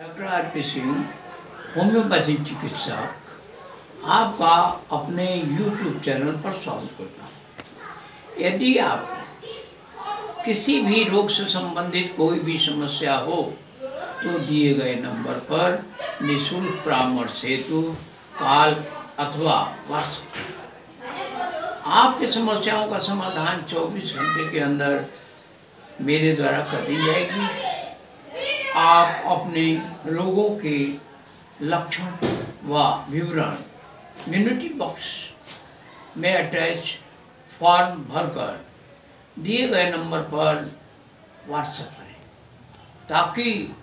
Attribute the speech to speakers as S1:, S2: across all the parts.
S1: Doctor R P Singh homeopathy चिकित्सक, आपका अपने यूट्यूब चैनल पर स्वागत करता हूँ। यदि आप किसी भी रोग से संबंधित कोई भी समस्या हो तो दिए गए नंबर पर निशुल्क परामर्श हेतु काल अथवा व्हाट्सएप आपकी समस्याओं का समाधान 24 घंटे के अंदर मेरे द्वारा कर दी जाएगी। आप अपने रोगों के लक्षण व विवरण म्यूनिटी बॉक्स में अटैच फॉर्म भरकर दिए गए नंबर पर व्हाट्सएप करें, ताकि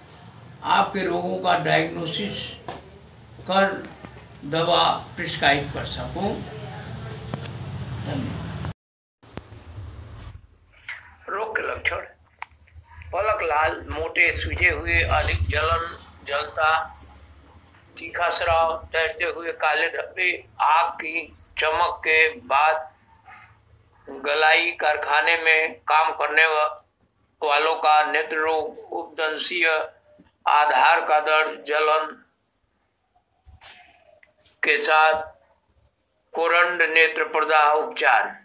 S1: आपके रोगों का डायग्नोसिस कर दवा प्रिस्क्राइब कर सकूँ। धन्यवाद।
S2: रोग के लक्षण? लाल मोटे सूजे हुए, अधिक जलन, जलता, तीखा स्राव, तैरते हुए काले धब्बे, आग की चमक के बाद गलाई कारखाने में काम करने वालों का नेत्र रोग उपदंशीय आधार का दर्द, जलन के साथ कोरंड नेत्र प्रदाह उपचार।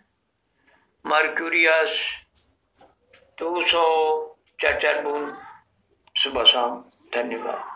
S2: मर्क्यूरियस दो सौ चार चार बूंद सुबह शाम धन्यवाद